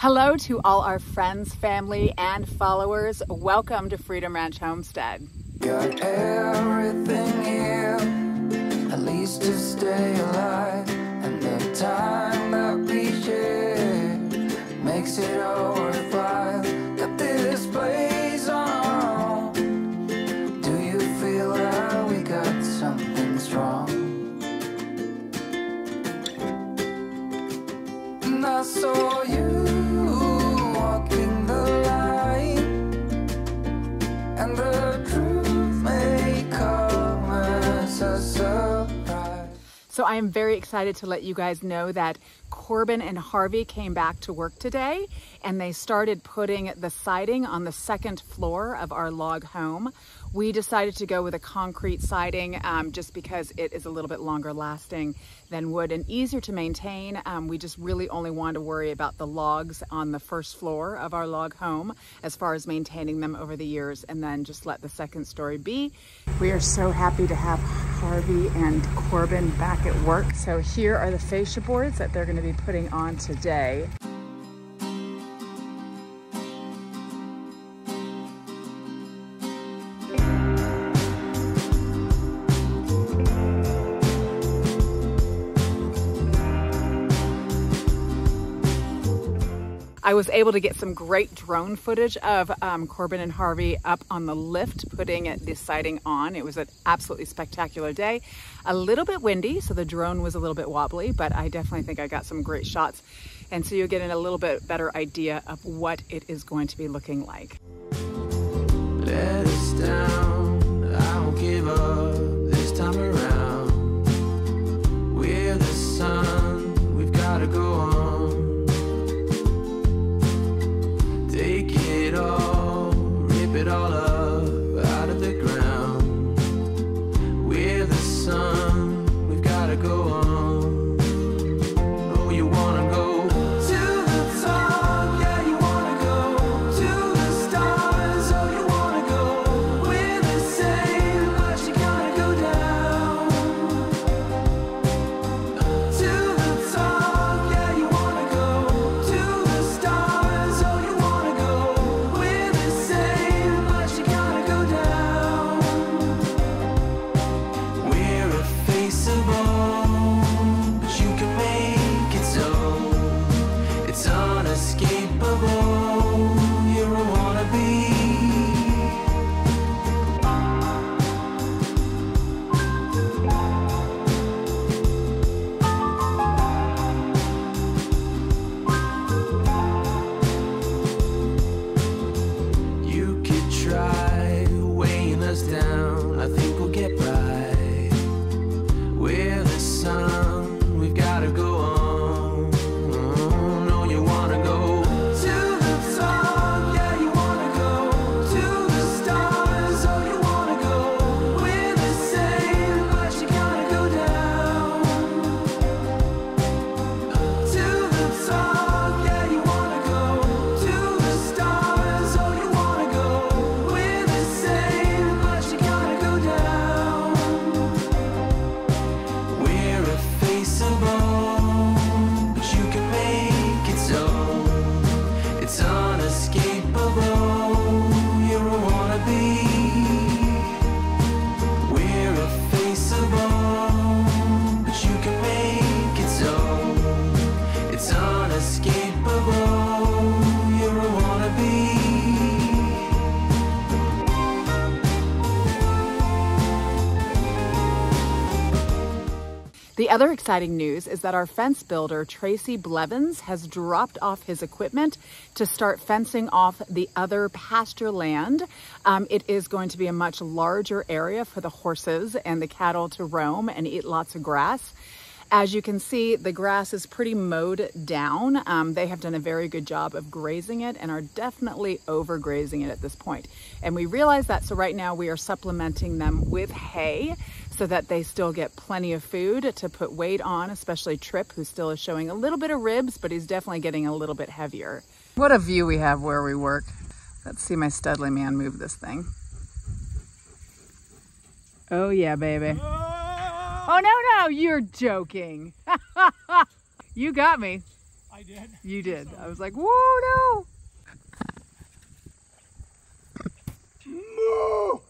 Hello to all our friends, family, and followers. Welcome to Freedom Ranch Homestead. Got everything here, at least to stay alive. And the time that we share makes it all worthwhile. Got this place on. Do you feel that we got something strong? And I saw you So I am very excited to let you guys know that Corbin and Harvey came back to work today and they started putting the siding on the second floor of our log home. We decided to go with a concrete siding um, just because it is a little bit longer lasting than wood and easier to maintain. Um, we just really only wanted to worry about the logs on the first floor of our log home as far as maintaining them over the years and then just let the second story be. We are so happy to have Harvey and Corbin back at work. So here are the fascia boards that they're gonna be putting on today. I was able to get some great drone footage of um, Corbin and Harvey up on the lift putting the siding on. It was an absolutely spectacular day. A little bit windy, so the drone was a little bit wobbly, but I definitely think I got some great shots. And so you'll get a little bit better idea of what it is going to be looking like. Let us down. I won't give up this time around. We're the sun. We've got to go on. Other exciting news is that our fence builder, Tracy Blevins, has dropped off his equipment to start fencing off the other pasture land. Um, it is going to be a much larger area for the horses and the cattle to roam and eat lots of grass. As you can see, the grass is pretty mowed down. Um, they have done a very good job of grazing it and are definitely overgrazing it at this point. And we realize that, so right now we are supplementing them with hay so that they still get plenty of food to put weight on, especially Trip, who still is showing a little bit of ribs, but he's definitely getting a little bit heavier. What a view we have where we work. Let's see my Studley man move this thing. Oh yeah, baby. Oh no, no, you're joking. you got me. I I did. You did. I was like, whoa, no. Moo!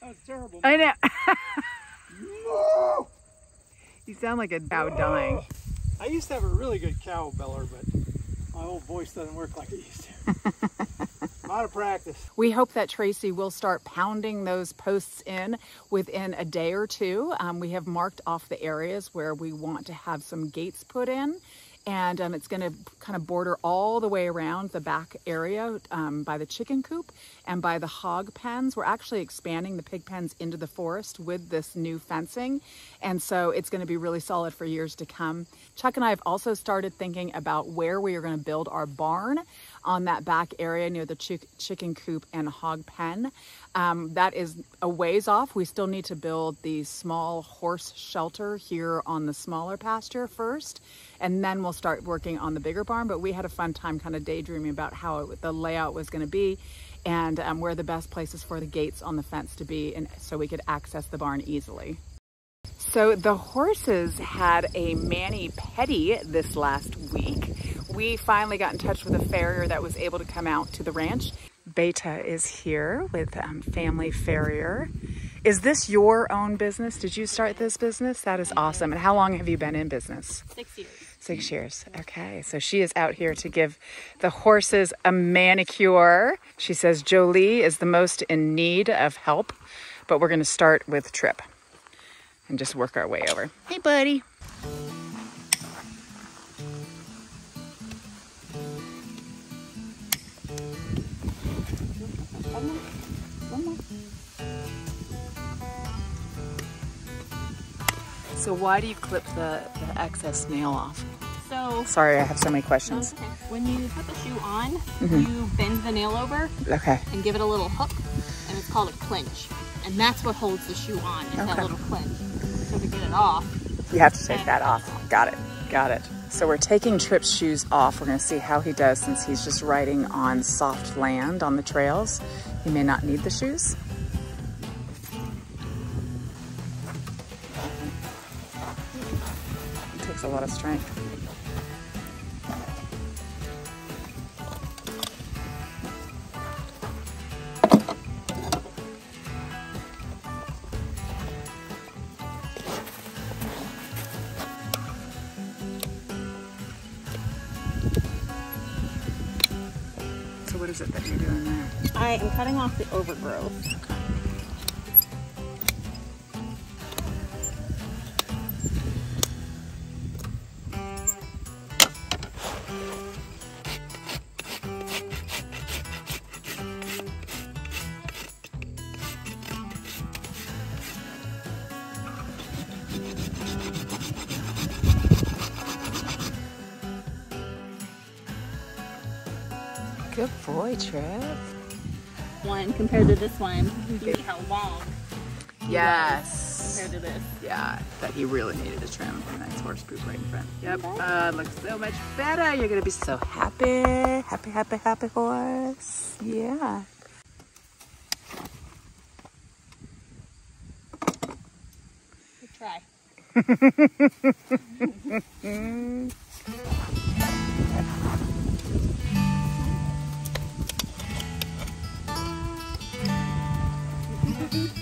That's terrible. I know. You sound like a cow dying. I used to have a really good cow beller, but my old voice doesn't work like it used to. Out of practice. We hope that Tracy will start pounding those posts in within a day or two. Um, we have marked off the areas where we want to have some gates put in and um, it's going to kind of border all the way around the back area um, by the chicken coop and by the hog pens. We're actually expanding the pig pens into the forest with this new fencing, and so it's going to be really solid for years to come. Chuck and I have also started thinking about where we are going to build our barn on that back area near the chick chicken coop and hog pen. Um, that is a ways off. We still need to build the small horse shelter here on the smaller pasture first and then we'll start working on the bigger barn. But we had a fun time kind of daydreaming about how it, the layout was going to be and um, where the best places for the gates on the fence to be and so we could access the barn easily. So the horses had a mani-pedi this last week. We finally got in touch with a farrier that was able to come out to the ranch. Beta is here with um, Family Farrier. Is this your own business? Did you start this business? That is awesome. And how long have you been in business? Six years. Six years. Okay. So she is out here to give the horses a manicure. She says Jolie is the most in need of help, but we're going to start with Trip and just work our way over. Hey, buddy. So why do you clip the, the excess nail off? So, Sorry, I have so many questions. okay. when you put the shoe on, Mm-hmm. you bend the nail over Okay. and give it a little hook, and it's called a clinch. And that's what holds the shoe on, is Okay. that little clinch. So to get it off, You have to take that off. Got it. Got it. So we're taking Trip's shoes off. We're going to see how he does since he's just riding on soft land on the trails. He may not need the shoes. Takes a lot of strength. So what is it that you're doing there? I am cutting off the overgrowth. Boy, Trip. One compared to this one, you see how long Yes. compared to this. Yeah, that he really needed a trim. Nice horse poop right in front. Yep. Uh, looks so much better. You're gonna be so happy. Happy, happy, happy horse. Yeah. Good try. Because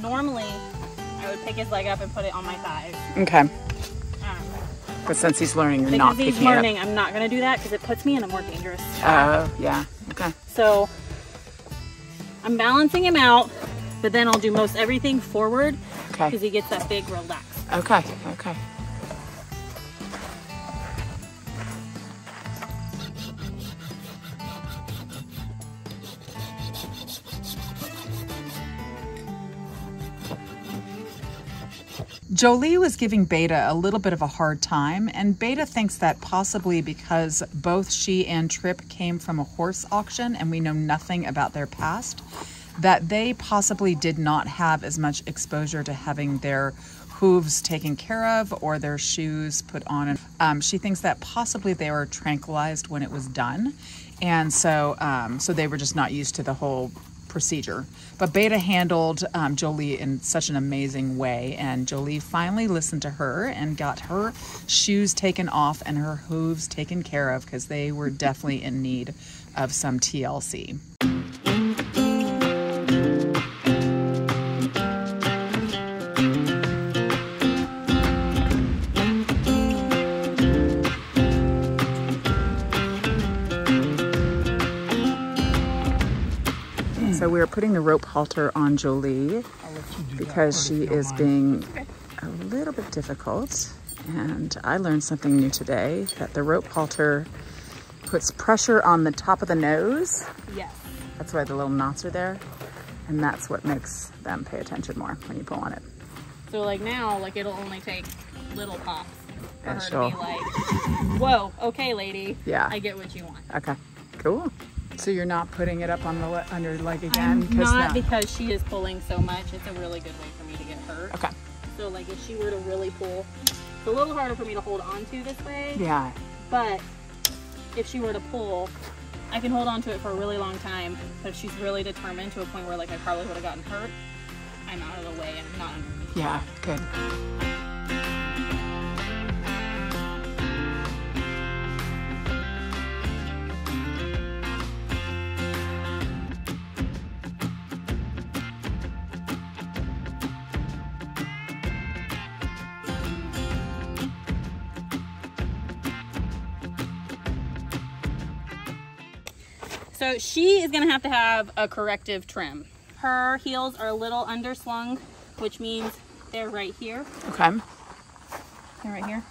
Normally, I would pick his leg up and put it on my thighs. Okay. Um, But since he's learning, you're because not he's learning, I'm not going to do that because it puts me in a more dangerous. Oh, yeah. Okay. So I'm balancing him out, but then I'll do most everything forward Okay. because he gets that big relax. Okay. Okay. Jolie was giving Beta a little bit of a hard time, and Beta thinks that possibly because both she and Trip came from a horse auction and we know nothing about their past, that they possibly did not have as much exposure to having their hooves taken care of or their shoes put on. Um, she thinks that possibly they were tranquilized when it was done, and so um, so they were just not used to the whole procedure. But Beta handled um, Jolie in such an amazing way, and Jolie finally listened to her and got her shoes taken off and her hooves taken care of because they were definitely in need of some TLC. Putting the rope halter on Jolie because she is being a little bit difficult. And I learned something new today that the rope halter puts pressure on the top of the nose. Yes. That's why the little knots are there. And that's what makes them pay attention more when you pull on it. So like now, like it'll only take little pops for And her to be like, "Whoa, okay, lady. Yeah. I get what you want." Okay, cool. So you're not putting it up on the le- on your leg again? I'm not now- because she is pulling so much. It's a really good way for me to get hurt. Okay. So like if she were to really pull, it's a little harder for me to hold on to this way. Yeah. But if she were to pull, I can hold on to it for a really long time. But if she's really determined to a point where like I probably would have gotten hurt, I'm out of the way and not underneath. Yeah, good. So she is gonna have to have a corrective trim. Her heels are a little underslung, which means they're right here. Okay. They're right here.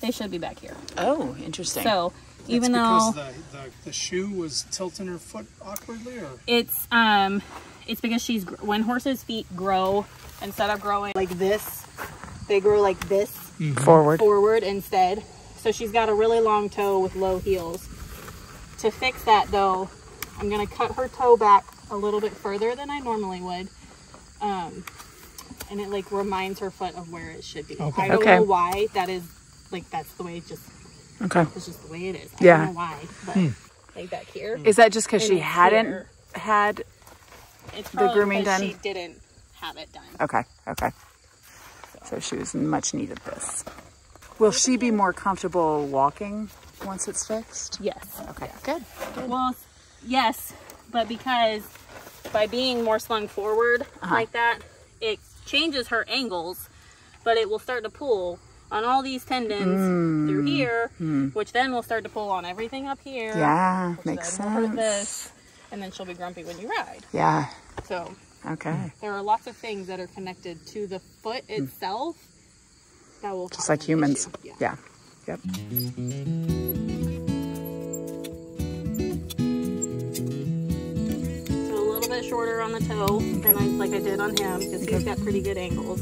They should be back here. Oh, interesting. So even though because the, the, the shoe was tilting her foot awkwardly, or it's um it's because she's when horses feet grow instead of growing like this they grow like this forward. forward instead so she's got a really long toe with low heels to fix that though i'm going to cut her toe back a little bit further than i normally would um and it like reminds her foot of where it should be Okay. i don't Okay. know why that is like that's the way it just Okay. it's just the way it is i Yeah. don't know why but like back here Is that just because she hadn't here. had? it's the grooming done? she didn't have it done Okay. Okay. So she was much needed this. Will she be more comfortable walking once it's fixed? yes Okay. Good. Well, yes, but because by being more slung forward Uh-huh. like that, it changes her angles, but it will start to pull on all these tendons through here, which then will start to pull on everything up here. Mm. Yeah, makes then will hurt sense. This, and then she'll be grumpy when you ride. Yeah. So Okay. there are lots of things that are connected to the foot itself that will Hmm. Just like humans. Yeah. Yeah. Yep. Shorter on the toe than I like I did on him because he's got pretty good angles.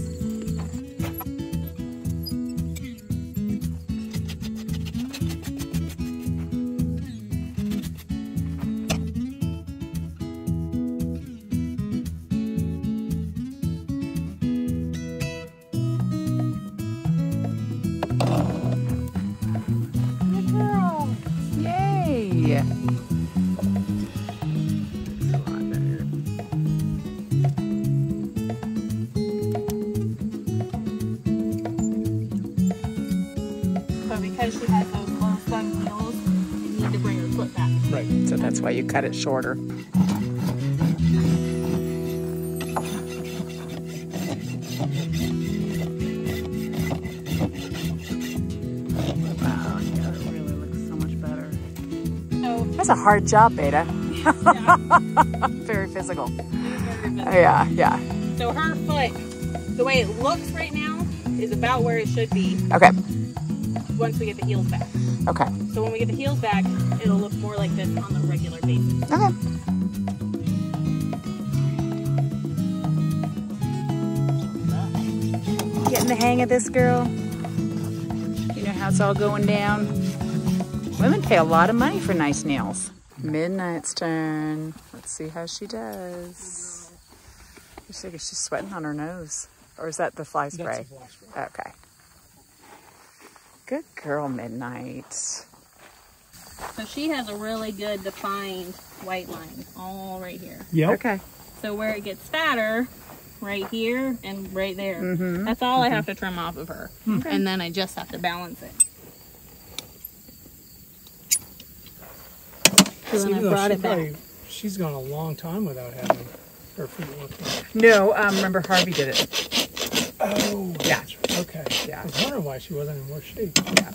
Why you cut it shorter. Wow, yeah, it really looks so much better. So That's a hard job, Beta. yeah, Very physical. very. Yeah, yeah. So her foot, the way it looks right now, is about where it should be Okay, once we get the heels back. Okay, So when we get the heels back, it'll look more like this on the regular basis. okay. Getting the hang of this, girl? You know how it's all going down? Women pay a lot of money for nice nails. Midnight's turn. Let's see how she does. Looks like she's sweating on her nose. Or is that the fly spray? fly spray. Okay. Good girl, Midnight. So she has a really good defined white line all right here. Yep. Okay. So where it gets fatter, right here and right there. Mm-hmm. That's all I have to trim off of her. And then I just have to balance it. So then I Even though brought she it back. probably- She's gone a long time without having her feet worked on. No, um, remember Harvey did it. Oh, Yeah. That's right. Okay. Yeah. I was wondering why she wasn't in worse shape. Yeah.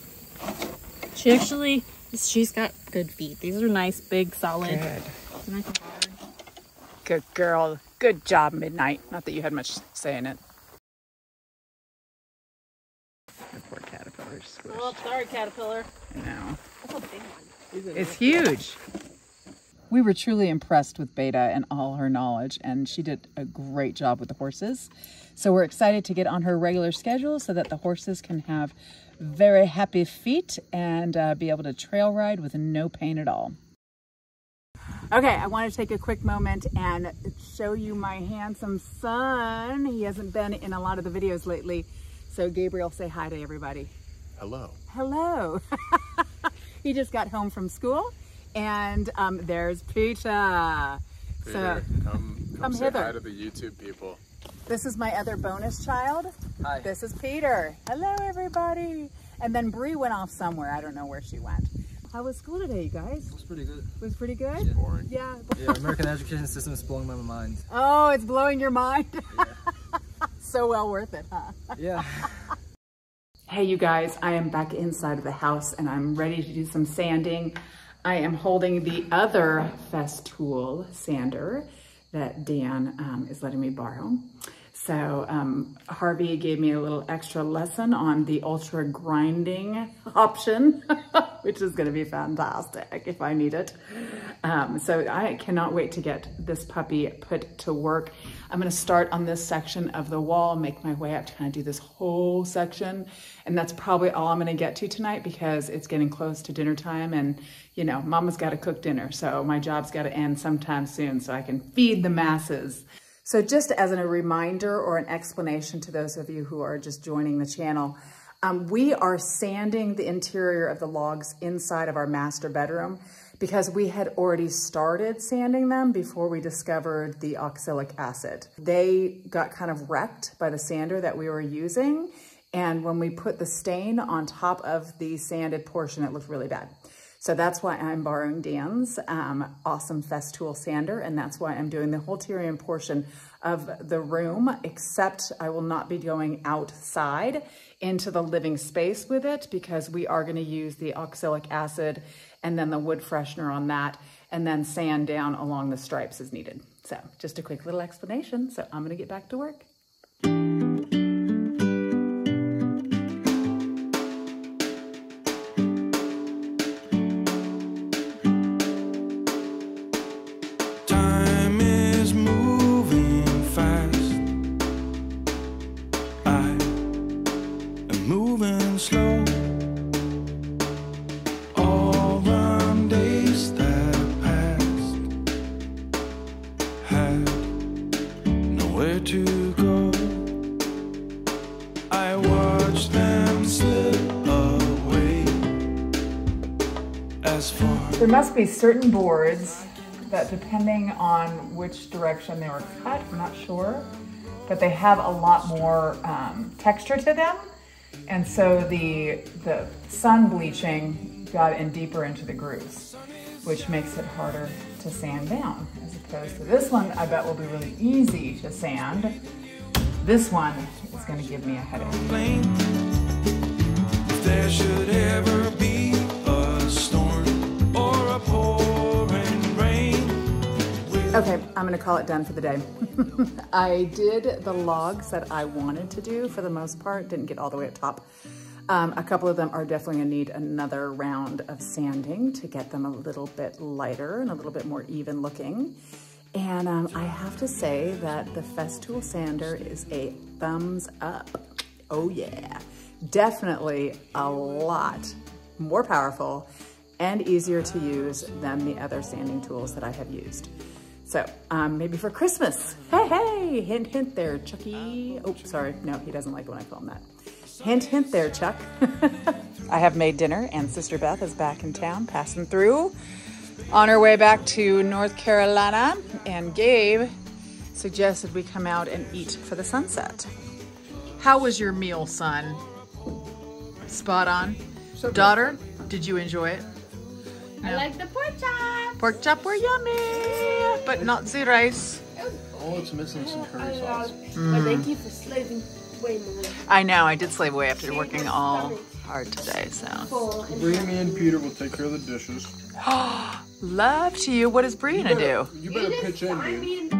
She actually, she's got good feet. These are nice, big, solid. Good. Nice and hard. Good girl. Good job, Midnight. Not that you had much say in it. The poor caterpillar squished. Oh, sorry, caterpillar. I know. That's a big one. It's huge. We were truly impressed with Beta and all her knowledge, and she did a great job with the horses. So we're excited to get on her regular schedule so that the horses can have very happy feet and uh, be able to trail ride with no pain at all. Okay, I want to take a quick moment and show you my handsome son. He hasn't been in a lot of the videos lately. So Gabriel, say hi to everybody. Hello. Hello. he just got home from school and um, there's Peter. Peter, So come, come, come say hither. hi to the YouTube people. this is my other bonus child. Hi. This is Peter. Hello, everybody. And then Bree went off somewhere. I don't know where she went. How was school today, you guys? It was pretty good. It was pretty good? Boring. Yeah. Yeah, American education system is blowing my mind. Oh, it's blowing your mind. Yeah. so well worth it, huh? Yeah. Hey you guys, I am back inside of the house and I'm ready to do some sanding. I am holding the other Festool sander that Dan um, is letting me borrow. So um, Harvey gave me a little extra lesson on the ultra grinding option, which is gonna be fantastic if I need it. Um, so I cannot wait to get this puppy put to work. I'm gonna start on this section of the wall, make my way up to kind of do this whole section. And that's probably all I'm gonna get to tonight because it's getting close to dinner time and you know, mama's gotta cook dinner. So my job's gotta end sometime soon so I can feed the masses. So just as a reminder or an explanation to those of you who are just joining the channel, um, we are sanding the interior of the logs inside of our master bedroom because we had already started sanding them before we discovered the oxalic acid. They got kind of wrecked by the sander that we were using. And when we put the stain on top of the sanded portion, it looked really bad. So that's why I'm borrowing Dan's um, awesome Festool sander, and that's why I'm doing the whole Tyrian portion of the room, except I will not be going outside into the living space with it because we are gonna use the oxalic acid and then the wood freshener on that, and then sand down along the stripes as needed. So just a quick little explanation. So I'm gonna get back to work. There must be certain boards that depending on which direction they were cut, I'm not sure, but they have a lot more um, texture to them. And so the, the sun bleaching got in deeper into the grooves, which makes it harder to sand down. As opposed to this one, I bet will be really easy to sand. This one is gonna give me a headache. Okay, I'm gonna call it done for the day. I did the logs that I wanted to do for the most part, didn't get all the way up top. Um, a couple of them are definitely gonna need another round of sanding to get them a little bit lighter and a little bit more even looking. And um, I have to say that the Festool sander is a thumbs up. Oh yeah, definitely a lot more powerful and easier to use than the other sanding tools that I have used. So um, maybe for Christmas, hey, hey, hint, hint there, Chucky. Oh, sorry, no, he doesn't like when I film that. Hint, hint there, Chuck. I have made dinner and Sister Beth is back in town, passing through on her way back to North Carolina. And Gabe suggested we come out and eat for the sunset. How was your meal, son? Spot on. So Daughter, did you enjoy it? I like the pork chop. Pork chop were yummy, but not the rice. Oh, it's missing some curry sauce. Mm. But thank you for slaving way more. I know, I did slave away after working all hard today, so. Full and Bree, me, and Peter will take care of the dishes. Love to you. What is Bree gonna do? You better pitch in, dude. mean,